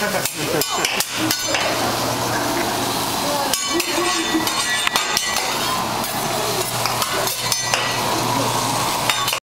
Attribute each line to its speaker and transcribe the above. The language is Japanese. Speaker 1: 高く。